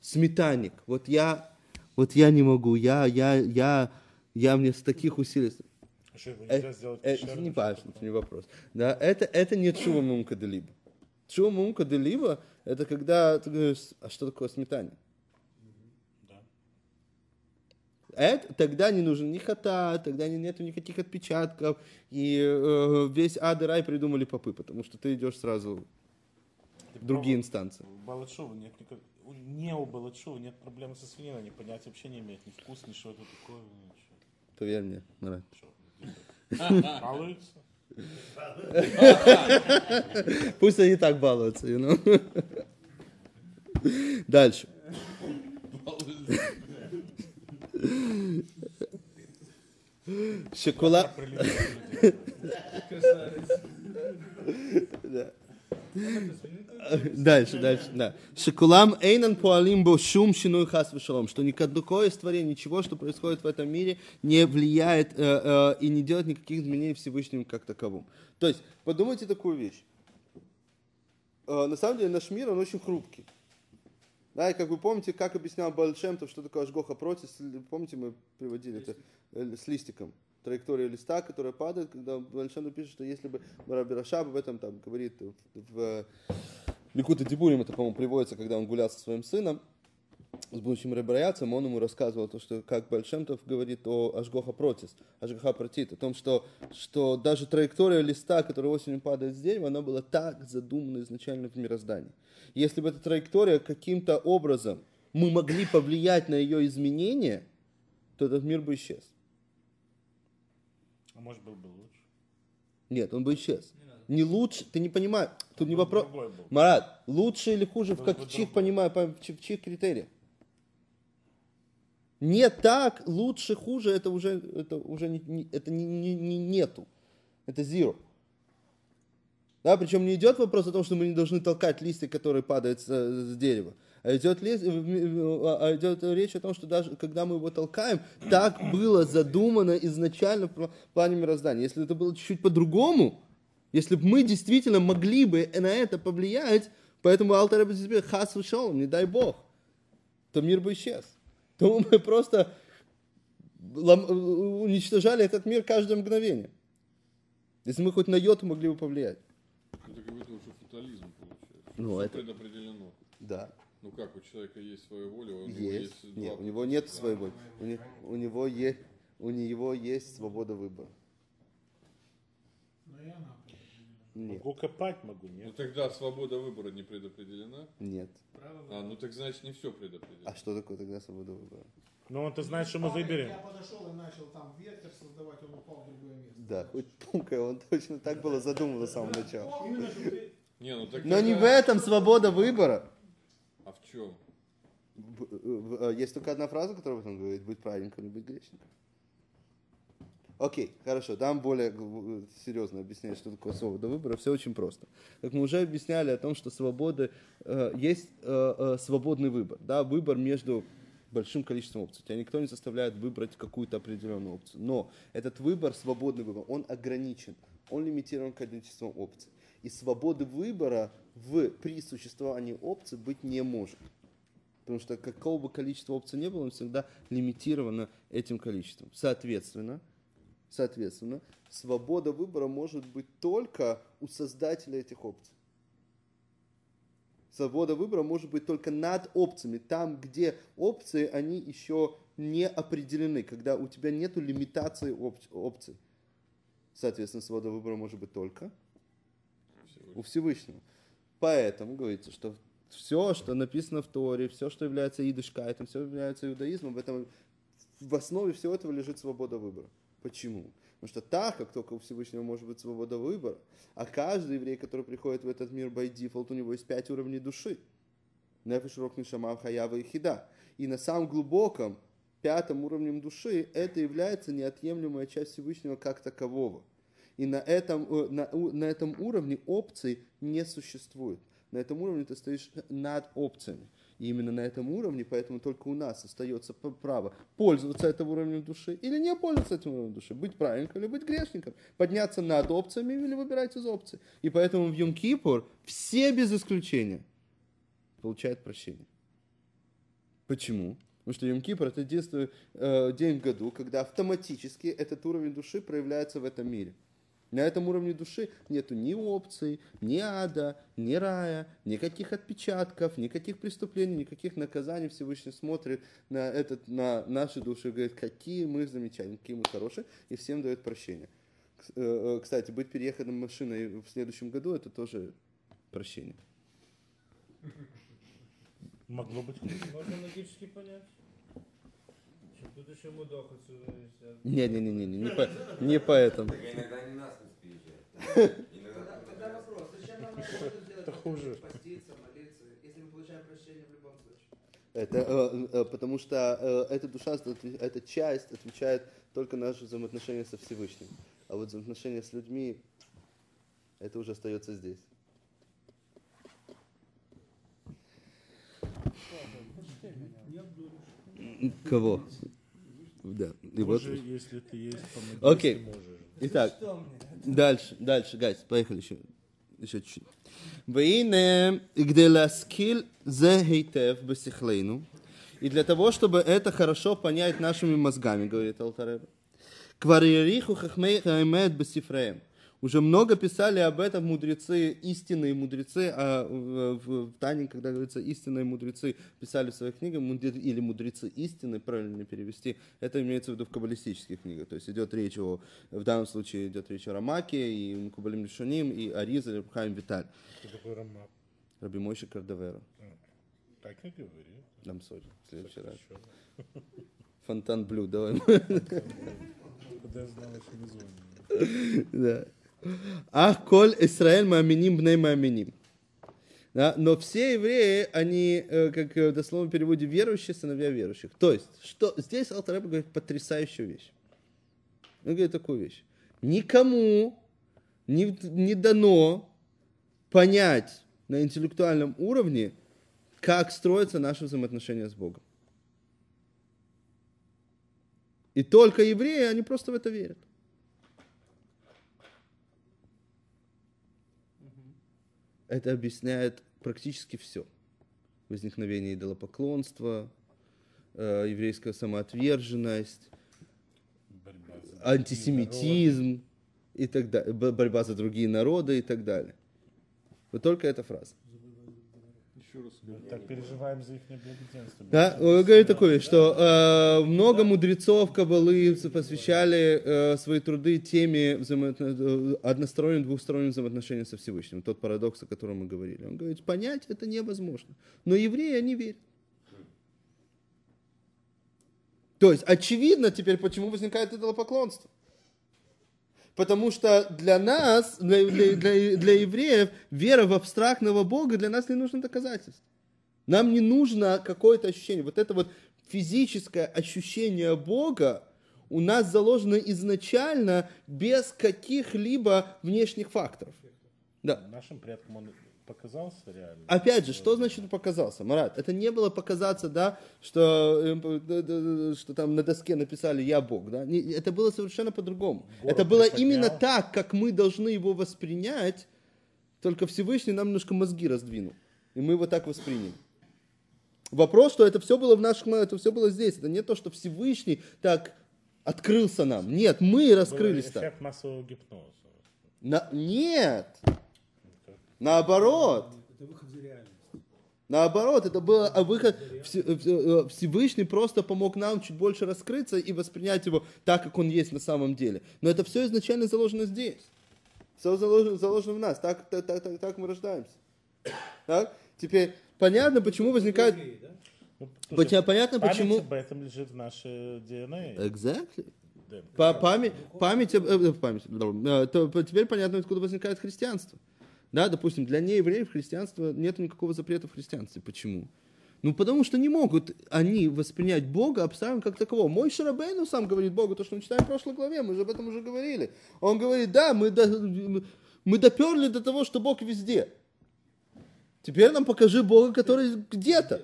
Speaker 1: сметанник. Вот я, вот я не могу, я, я, я, я мне с таких усилий.
Speaker 7: А что, его
Speaker 1: Э,
Speaker 7: сделать
Speaker 1: э,
Speaker 7: кошерным,
Speaker 1: не важно, это не вопрос. Да, это, это не чува мумка делиба. Чува мумка делиба, это когда ты говоришь, а что такое сметане?
Speaker 7: Да.
Speaker 1: Это, тогда не нужен ни хата, тогда не, нету никаких отпечатков, и э, весь ад и рай придумали попы, потому что ты идешь сразу
Speaker 7: Ты
Speaker 1: в другие
Speaker 7: пробовал?
Speaker 1: инстанции.
Speaker 7: У Балашова нет никак... у- Не у Балашова нет проблемы со свининой, они понятия вообще не имеют, ни вкус, ни что это такое, ничего.
Speaker 1: Поверь мне, Марат.
Speaker 7: Где-то Балуются?
Speaker 1: Пусть они так балуются, you know? Дальше. Шоколад. Дальше, дальше, да. Шекулам эйнан пуалим бо шум шинуй хас вешалом, что никакое из ничего, что происходит в этом мире, не влияет э, э, и не делает никаких изменений Всевышним как таковым. То есть, подумайте такую вещь. Э, на самом деле наш мир, он очень хрупкий. Да, и как вы помните, как объяснял Бальшемтов, что такое Ашгоха против, помните, мы приводили это э, с листиком, траектория листа, которая падает, когда Бальшемтов пишет, что если бы Раби Рашаб об этом там говорит в, в Ликута Дибурим, это, по-моему, приводится, когда он гулял со своим сыном, с будущим ребраяцем, он ему рассказывал то, что как Бальшемтов говорит о Ашгоха протис, Ашгоха протит, о том, что, что даже траектория листа, которая осенью падает с дерева, она была так задумана изначально в мироздании. Если бы эта траектория каким-то образом мы могли повлиять на ее изменение, то этот мир бы исчез.
Speaker 7: А может был бы лучше?
Speaker 1: Нет, он бы исчез. Не лучше, ты не понимаешь, тут не вопрос. Марат, лучше или хуже, в
Speaker 7: Был
Speaker 1: как
Speaker 7: бы
Speaker 1: чьих,
Speaker 7: другой.
Speaker 1: понимаю, в в чьих критериях? Не так, лучше, хуже, это уже, это уже не, это не, не- не- нету. Это zero. Да, причем не идет вопрос о том, что мы не должны толкать листья, которые падают с, с дерева. А идет, лист- а а идет речь о том, что даже когда мы его толкаем, так было задумано изначально в плане мироздания. Если это было чуть-чуть по-другому, если бы мы действительно могли бы на это повлиять, поэтому Алтар тебе хас вышел, не дай бог, то мир бы исчез. То мы просто уничтожали этот мир каждое мгновение. Если мы хоть на йоту могли бы повлиять.
Speaker 3: Это какой-то уже фатализм получается.
Speaker 1: Ну,
Speaker 3: Всё
Speaker 1: это-
Speaker 3: предопределено.
Speaker 1: Да.
Speaker 3: Ну как, у человека есть своя воля, у него
Speaker 1: Есть.
Speaker 3: есть
Speaker 1: Нет,
Speaker 3: два
Speaker 1: у него нет своей воли. У, не- у него есть, у него есть свобода выбора.
Speaker 5: Но и она
Speaker 1: Нет.
Speaker 7: Могу копать, могу,
Speaker 3: Ну
Speaker 7: нет.
Speaker 3: тогда свобода выбора не предопределена.
Speaker 1: Нет.
Speaker 3: А, ну так значит не все предопределено.
Speaker 1: А что такое тогда свобода выбора?
Speaker 7: Ну, он-то знает, что мы выберем.
Speaker 5: Я подошел и начал там вектор создавать, он упал в другое место.
Speaker 1: Да, хоть пумкай, он точно так было задумано с самого начала.
Speaker 2: Именно что ты-
Speaker 3: Не, ну так
Speaker 1: Но не в этом свобода выбора.
Speaker 3: А в чем?
Speaker 1: Э, Есть только одна фраза, которая об этом говорит, быть праведником и быть грешником. Окей, хорошо, дам более гл- серьезно объяснение, что такое свобода выбора. Все очень просто. Как мы уже объясняли о том, что свобода, э, есть э, э, свободный выбор. Да, выбор между большим количеством опций. Тебя никто не заставляет выбрать какую-то определенную опцию. Но этот выбор, свободный выбор, он ограничен. Он лимитирован количеством опций. И свободы выбора в, при существовании опций быть не может. Потому что какого бы количества опций не было, он всегда лимитировано этим количеством. Соответственно, Соответственно, свобода выбора может быть только у создателя этих опций. Свобода выбора может быть только над опциями, там, где опции, они еще не определены, когда у тебя нет лимитации оп- опций. Соответственно, свобода выбора может быть только у Всевышнего. Поэтому говорится, что все, что написано в Торе, все, что является идышкайтом, все является иудаизмом, в, этом, в основе всего этого лежит свобода выбора. Почему? Потому что так, как только у Всевышнего может быть свобода выбора, а каждый еврей, который приходит в этот мир by default, у него есть пять уровней души. Нефиш, рок, нишама, хаява и хида. И на самом глубоком пятом уровнем души это является неотъемлемая часть Всевышнего как такового. И на этом, э, на, на этом уровне опций не существует. На этом уровне ты стоишь над опциями. И именно на этом уровне, поэтому только у нас остается право пользоваться этим уровнем души или не пользоваться этим уровнем души, быть праведником или быть грешником, подняться над опциями или выбирать из опций. И поэтому в Йом-Кипур все без исключения получают прощение. Почему? Потому что Йом-Кипр это единственный э, день в году, когда автоматически этот уровень души проявляется в этом мире. На этом уровне души нету ни опций, ни ада, ни рая, никаких отпечатков, никаких преступлений, никаких наказаний. Всевышний смотрит на, этот, на наши души и говорит, какие мы замечательные, какие мы хорошие, и всем дает прощение. Э, э, Кстати, быть перееханным машиной в следующем году это тоже прощение.
Speaker 7: Могло быть.
Speaker 4: Можно логически понять. Тут еще мудох отсюда висят.
Speaker 1: Не-не-не, не, не, по, не поэтому.
Speaker 6: Так иногда не насмерть приезжает. Иногда
Speaker 5: Тогда, вопрос, зачем нам?
Speaker 7: Это хуже.
Speaker 5: Поститься, молиться, если мы получаем прощение в любом случае.
Speaker 1: Это, э, э, потому что э, эта душа, эта часть отвечает только на наши взаимоотношения со Всевышним. А вот взаимоотношения с людьми, это уже остается здесь. Кого? Да. И вот.
Speaker 7: Боже, если ты есть, помоги,
Speaker 1: Окей.
Speaker 7: если можешь.
Speaker 1: Итак, дальше, дальше, гайс, поехали еще. Еще чуть-чуть. Вейне, где ласкил зе хейтев бесихлейну. И для того, чтобы это хорошо понять нашими мозгами, говорит Алтареба. Кваририху хахмей хаймед басифреем. Уже много писали об этом мудрецы, истинные мудрецы, а в, в- Тане, когда говорится истинные мудрецы, писали в своих книгах, мудр- или мудрецы истины, правильно перевести, это имеется в виду в каббалистических книгах. То есть идет речь о, в данном случае идет речь о Рамаке, и Мукубалим Лишуним, и Ариза, и Хаим Виталь,
Speaker 7: Кто такой Рамак?
Speaker 1: Раби Мойши Кардавера.
Speaker 7: Так не говори.
Speaker 1: Нам сори, в следующий раз. Фонтан Блю, давай.
Speaker 7: Куда я знал, что не звоню.
Speaker 1: Да. Ах, коль Исраэль мааминим бней мааминим. Да, но все евреи, они, э, как э, в дословном переводе, верующие, сыновья верующих. То есть, что здесь Алтареб говорит потрясающую вещь. Он говорит такую вещь. Никому не, не дано понять на интеллектуальном уровне, как строятся наши взаимоотношения с Богом. И только евреи, они просто в это верят. Это объясняет практически все. Возникновение идолопоклонства, э, еврейская самоотверженность, антисемитизм и так далее, борьба за другие народы и так далее. Вот только эта фраза.
Speaker 3: Еще раз говорю.
Speaker 7: так переживаем за их благоденствие.
Speaker 1: Да, он говорит такое, что э, много мудрецов Кабалы посвящали э, свои труды теме взаимоотно- э, односторонним, двухсторонним взаимоотношениям со Всевышним. Тот парадокс, о котором мы говорили. Он говорит, понять это невозможно. Но евреи, они верят. То есть, очевидно теперь, почему возникает идолопоклонство. Потому что для нас, для, для, для- для евреев, вера в абстрактного Бога для нас не нужно доказательств. Нам не нужно какое-то ощущение. Вот это вот физическое ощущение Бога у нас заложено изначально без каких-либо внешних факторов. Да.
Speaker 7: Нашим предкам он показался реально.
Speaker 1: Опять же, что значит показался, Марат? Это не было показаться, да, что, э, д- что там на доске написали «Я Бог», да? Это было совершенно по-другому. Это было
Speaker 7: приподнял.
Speaker 1: именно так, как мы должны его воспринять, только Всевышний нам немножко мозги раздвинул, и мы его так восприняли. Вопрос, что это все было в наших, это все было здесь. Это не то, что Всевышний так открылся нам. Нет, мы раскрылись
Speaker 7: Был эффект массового гипноза.
Speaker 1: На- Нет. Наоборот.
Speaker 2: Это выход за реальность.
Speaker 1: Наоборот, это был а, выход, Все- э, Всевышний просто помог нам чуть больше раскрыться и воспринять его так, как он есть на самом деле. Но это все изначально заложено здесь. Все заложено, заложено в нас. Так, так, так, так, так мы рождаемся. Так? Теперь понятно, почему возникает...
Speaker 7: Ну,
Speaker 1: Почему-
Speaker 7: слушай,
Speaker 1: понятно,
Speaker 7: память
Speaker 1: почему-
Speaker 7: об этом лежит в нашей DNA.
Speaker 1: Exactly. По память, память, э, память, э, теперь понятно, откуда возникает христианство. Да, допустим, для неевреев христианства нет никакого запрета в христианстве. Почему? Ну, потому что не могут они воспринять Бога абсолютно как такового. Мой Шарабейну сам говорит Богу, то, что мы читаем в прошлой главе, мы же об этом уже говорили. Он говорит, да, мы, до- мы доперли до того, что Бог везде. Теперь нам покажи Бога, который где-то.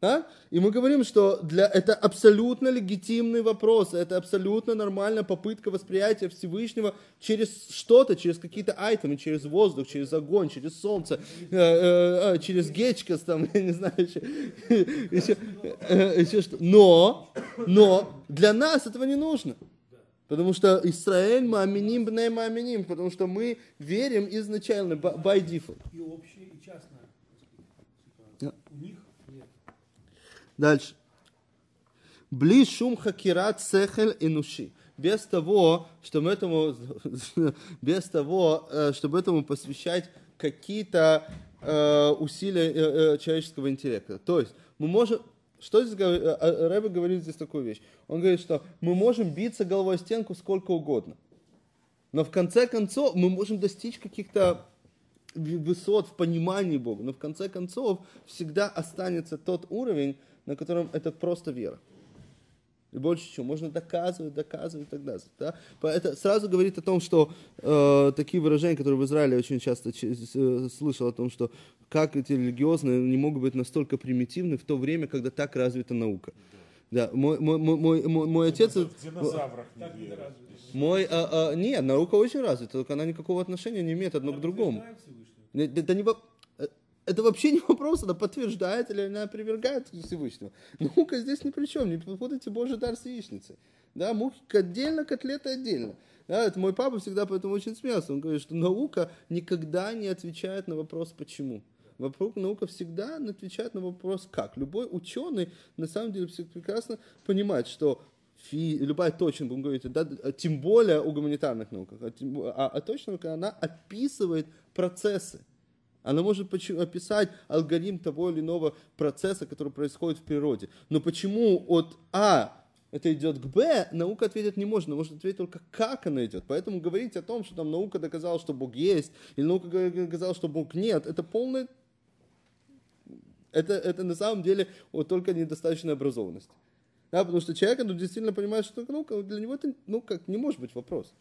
Speaker 1: Да? И мы говорим, что для, это абсолютно легитимный вопрос, это абсолютно нормальная попытка восприятия Всевышнего через что-то, через какие-то айтемы, через воздух, через огонь, через солнце, э, э, э, через гечкас, там, я не знаю, еще, еще, э, еще что. Но, но для нас этого не нужно. Потому что Израиль мы аминим, бней мы аминим, потому что мы верим изначально, by default.
Speaker 2: И общее, и частное. У них.
Speaker 1: Дальше. Бли шум хакират сехель инуши. Без того, чтобы этому, без того, э, чтобы этому посвящать какие-то э, усилия э, э, человеческого интеллекта. То есть мы можем, что здесь э, Рэбе говорит здесь такую вещь. Он говорит, что мы можем биться головой о стенку сколько угодно. Но в конце концов мы можем достичь каких-то высот в понимании Бога. Но в конце концов всегда останется тот уровень, на котором это просто вера. И больше чего, можно доказывать, доказывать и так далее. Да? Это сразу говорит о том, что э, такие выражения, которые в Израиле очень часто ч- с- э, слышал о том, что как эти религиозные не могут быть настолько примитивны в то время, когда так развита наука. Да, мой, мой, мой, мой, мой- отец...
Speaker 7: В динозаврах не.
Speaker 1: Мой, а, а, нет, наука очень развита, только она никакого отношения не имеет одно к другому.
Speaker 2: Знаем Всевышнего.
Speaker 1: Не- Это, вообще не вопрос, она подтверждает или она опровергает Всевышнего. Наука здесь ни при чем, не путайте Божий дар с яичницей. Да, мухи отдельно, котлеты отдельно. Да, это мой папа всегда поэтому очень смеялся. Он говорит, что наука никогда не отвечает на вопрос «почему?». Вокруг наука всегда отвечает на вопрос «как?». Любой ученый на самом деле прекрасно понимает, что фи- любая точная, будем говорить, да, тем более у гуманитарных наук, а, а- а наука, она описывает процессы. Она может описать алгоритм того или иного процесса, который происходит в природе. Но почему от А это идет к Б, наука ответить не может. Она может ответить только, как она идет. Поэтому говорить о том, что там наука доказала, что Бог есть, или наука доказала, что Бог нет, это полное... Это, это на самом деле вот только недостаточная образованность. Да, потому что человек ну, действительно понимает, что наука, для него это ну, как, не может быть вопрос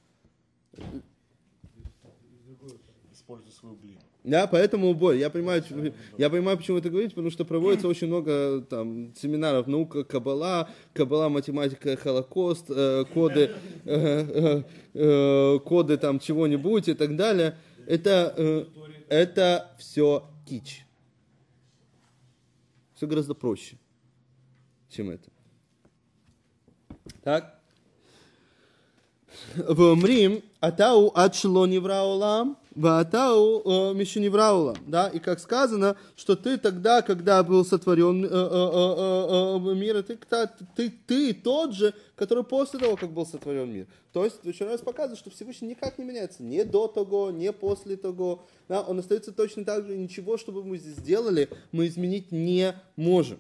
Speaker 7: Используй свою глину.
Speaker 1: Да, поэтому бой. Я понимаю, ч- я понимаю, почему это говорить, потому что проводится очень много там семинаров наука, кабала, кабала, математика, холокост, э, коды, э, э, э, коды там чего-нибудь и так далее. Это, э, это все кич. Все гораздо проще, чем это. Так? ואומרים, אתה הוא עד שלא נברא העולם, Ваатау Мишиневраула, да, и как сказано, что ты тогда, когда был сотворен э, э, э, мир, ты, ты, ты тот же, который после того, как был сотворен мир. То есть, еще раз показывает, что Всевышний никак не меняется, ни до того, ни после того, да, он остается точно так же, ничего, что бы мы здесь сделали, мы изменить не можем.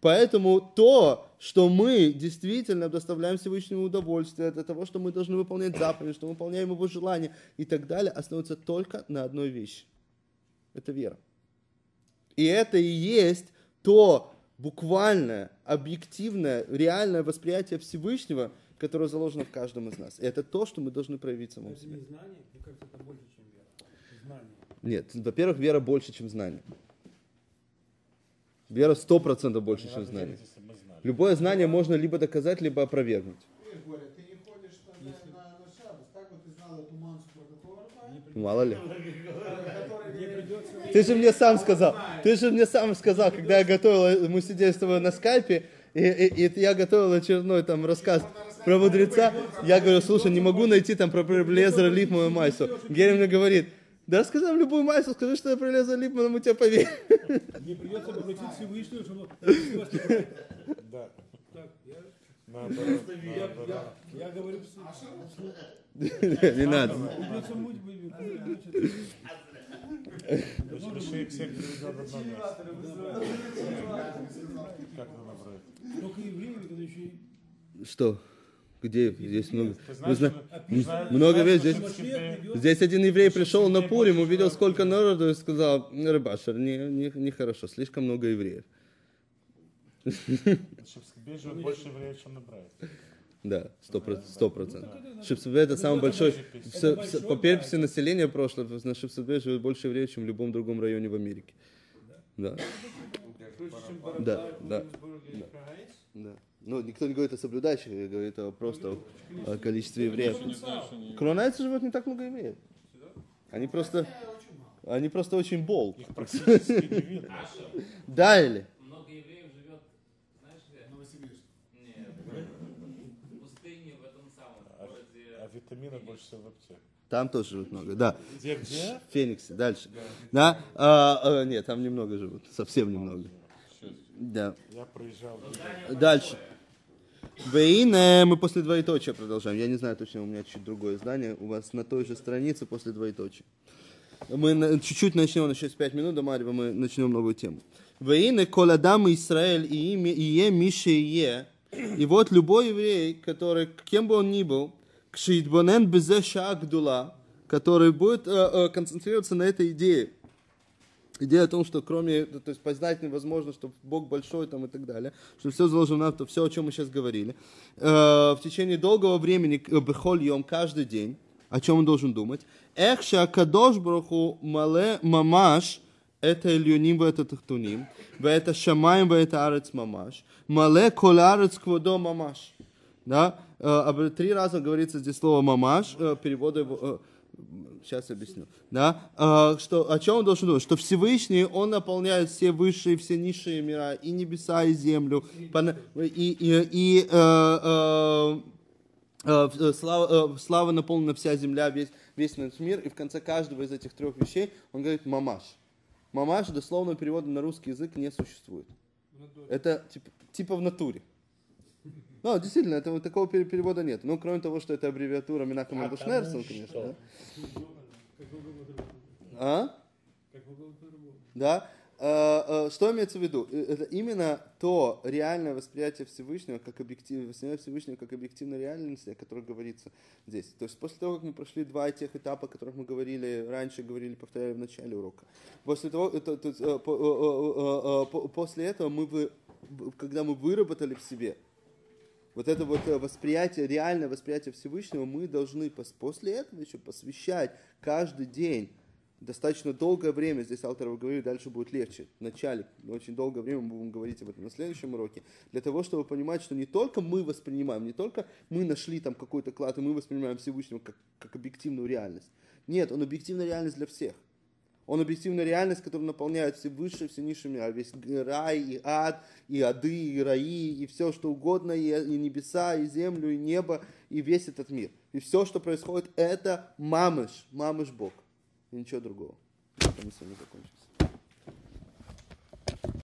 Speaker 1: Поэтому то, что мы действительно доставляем Всевышнему удовольствие, от того, что мы должны выполнять заповеди, что мы выполняем его желания и так далее, основывается только на одной вещи. Это вера. И это и есть то буквальное, объективное, реальное восприятие Всевышнего, которое заложено в каждом из нас. И это то, что мы должны проявить в самом
Speaker 2: Это
Speaker 1: себе.
Speaker 2: не знание, мне кажется, это больше, чем вера. Знание.
Speaker 1: Нет, во-первых, вера больше, чем знание. Вера сто процентов больше, чем знание. Любое знание можно либо доказать, либо опровергнуть.
Speaker 5: Которого?
Speaker 1: Мало ли. Ты же мне сам сказал, ты же мне сам сказал, когда я готовил, мы сидели с тобой на скайпе, И, и- и я готовил очередной там рассказ про мудреца. Я говорю, слушай, не могу найти там про Лезера Липмана Майсу. Герри мне говорит, да рассказай нам любую Майсу, скажи, что я про Лезера Липмана, мы тебе поверим.
Speaker 2: Мне придется попросить Всевышнего, чтобы...
Speaker 7: Да.
Speaker 2: Так, я,
Speaker 7: Наоборот,
Speaker 2: я,
Speaker 7: наоборот.
Speaker 2: я, я говорю вслух.
Speaker 1: Не надо.
Speaker 7: Реши их всех. Как это набрать?
Speaker 2: Только евреи, когда еще
Speaker 1: Что? Где? Здесь много. Вы
Speaker 7: знаешь,
Speaker 1: зна-
Speaker 7: знаешь-
Speaker 1: много
Speaker 7: что
Speaker 1: Здесь, здесь один еврей пришел на Пурим, увидел, сколько народу, и сказал, рыбашер, не, не, нехорошо, слишком много евреев.
Speaker 7: Шипскебей живет больше евреев, чем на Брайт.
Speaker 1: Да, сто проц- сто процентов. Шипсбе это самый большой, по переписи населения прошлого, на Шипсбе живет больше евреев, чем в любом другом районе в Америке. Да,
Speaker 4: чем
Speaker 1: Да, да. Да. Ну, никто не говорит о соблюдающих, говорит о просто о количестве евреев. Кронайцы живет не так много евреев. Они просто, они просто очень бол.
Speaker 7: Их практически не видно.
Speaker 1: Да или?
Speaker 8: Много евреев живет, знаешь где?
Speaker 5: Новосибирск.
Speaker 8: Нет. В пустыне, в этом самом
Speaker 7: А
Speaker 8: городе.
Speaker 7: Витаминов больше всего в аптеке.
Speaker 1: Там тоже живут много, да.
Speaker 7: Где, где?
Speaker 1: В Фениксе, дальше. Да? А, а, нет, там немного живут, совсем немного. Да.
Speaker 7: Я проезжал.
Speaker 1: Дальше. Вейне, мы после двоеточия продолжаем. Я не знаю точно, у меня чуть другое издание. У вас на той же странице после двоеточия. Мы на- чуть-чуть начнем, еще через 5 минут до Марьева мы начнем новую тему. Вейне, коладам Израиль и имя е Мише и е. И вот любой еврей, который, кем бы он ни был, кшидбонен безе шагдула, который будет э, э, концентрироваться на этой идее, Идея о том, что кроме, то есть познать невозможно, что Бог большой там и так далее, что все заложено на то, все, о чем мы сейчас говорили. Э, в течение долгого времени, бехоль йом, каждый день, о чем он должен думать. Эхша кадош браху мале мамаш, это ильюним, это тахтуним, это шамаем, это арец мамаш, мале коларец кводо мамаш. Да? Э, три раза говорится здесь слово мамаш, э, перевода его, э, сейчас объясню. Да? А, что, о чем он должен думать? Что Всевышний, он наполняет все высшие, все низшие мира, и небеса, и землю, и, и, и, э, э, э, слава, э, слава наполнена вся земля, весь, весь наш мир, и в конце каждого из этих трех вещей он говорит мамаш. Мамаш дословно перевода на русский язык не существует. Это типа, типа в натуре. Ну, действительно, этого, такого пере- перевода нет. Ну, кроме того, что это аббревиатура Минаха Мандушнерсон, конечно. Да?
Speaker 2: как угодно по-другому.
Speaker 1: А?
Speaker 2: Как угодно по-другому.
Speaker 1: Да? Э, э, Что имеется в виду? Э, Это именно то реальное восприятие Всевышнего, как объектив, восприятие Всевышнего как объективной реальности, о которой говорится здесь. То есть после того, как мы прошли два тех этапа, о которых мы говорили раньше, говорили, повторяли в начале урока. После того, это, то э, по- э, э, э, по- после этого мы, когда мы выработали в себе вот это вот э, восприятие, реальное восприятие Всевышнего, мы должны пос- после этого еще посвящать каждый день достаточно долгое время, здесь Алтаров говорит, дальше будет легче. Вначале, очень долгое время мы будем говорить об этом на следующем уроке, для того, чтобы понимать, что не только мы воспринимаем, не только мы нашли там какой-то клад, и мы воспринимаем Всевышнего как, как объективную реальность. Нет, он объективная реальность для всех. Он объективная реальность, которая наполняет все высшие, все низшие мира. Весь рай, и ад, и ады, и раи, и все, что угодно, и, и небеса, и землю, и небо, и весь этот мир. И все, что происходит, это мамыш, мамыш Бог. И ничего другого. На этом мы с вами закончим.